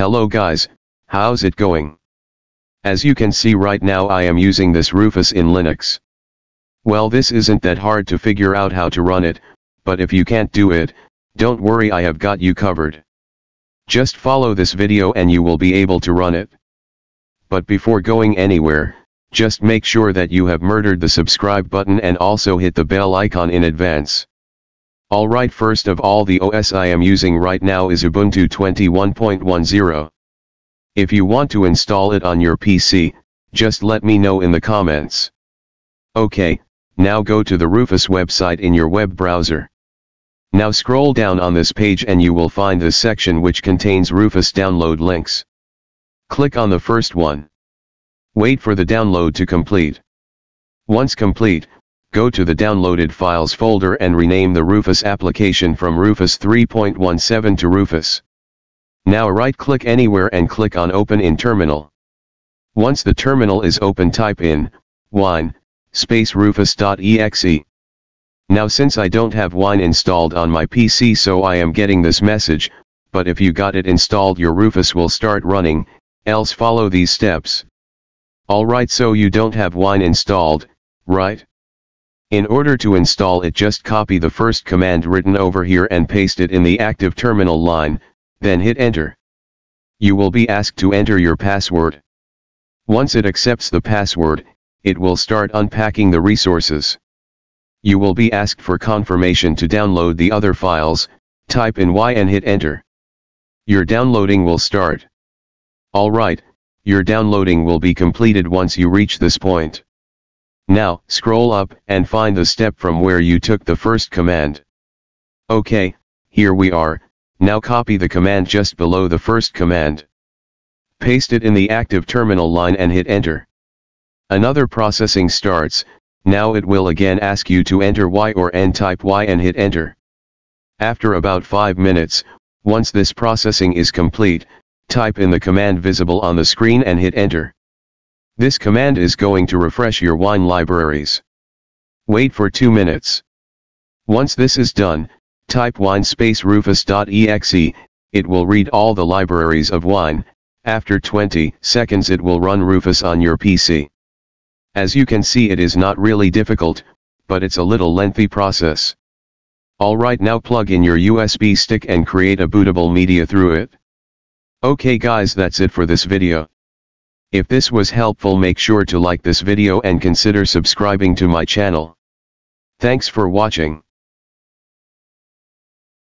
Hello guys, how's it going? As you can see right now I am using this Rufus in Linux. Well this isn't that hard to figure out how to run it, but if you can't do it, don't worry I have got you covered. Just follow this video and you will be able to run it. But before going anywhere, just make sure that you have murdered the subscribe button and also hit the bell icon in advance. Alright first of all the OS I am using right now is Ubuntu 21.10. If you want to install it on your PC, just let me know in the comments. Okay, now go to the Rufus website in your web browser. Now scroll down on this page and you will find the section which contains Rufus download links. Click on the first one. Wait for the download to complete. Once complete, go to the downloaded files folder and rename the Rufus application from Rufus 3.17 to Rufus. Now right-click anywhere and click on Open in Terminal. Once the terminal is open type in, wine, space rufus.exe. Now since I don't have wine installed on my PC so I am getting this message, but if you got it installed your Rufus will start running, else follow these steps. Alright so you don't have wine installed, right? In order to install it just copy the first command written over here and paste it in the active terminal line, then hit enter. You will be asked to enter your password. Once it accepts the password, it will start unpacking the resources. You will be asked for confirmation to download the other files, type in Y and hit enter. Your downloading will start. Alright, your downloading will be completed once you reach this point. Now, scroll up and find the step from where you took the first command. OK, here we are, now copy the command just below the first command. Paste it in the active terminal line and hit enter. Another processing starts, now it will again ask you to enter Y or N type Y and hit enter. After about 5 minutes, once this processing is complete, type in the command visible on the screen and hit enter. This command is going to refresh your wine libraries. Wait for 2 minutes. Once this is done, type wine space rufus.exe, it will read all the libraries of wine, after 20 seconds it will run Rufus on your PC. As you can see it is not really difficult, but it's a little lengthy process. Alright now plug in your USB stick and create a bootable media through it. Okay guys that's it for this video. If this was helpful make sure to like this video and consider subscribing to my channel. Thanks for watching.